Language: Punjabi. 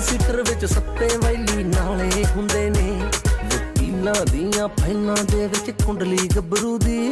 ਸੀਟਰ ਵਿੱਚ ਸੱਤੇ ਵੈਲੀ ਨਾਲੇ ਹੁੰਦੇ ਨੇ। ਵਕੀਲਾਂ ਦੀਆਂ ਫਾਈਲਾਂ ਦੇ ਵਿੱਚ ਕੁੰਡਲੀ ਗੱਭਰੂ ਦੀ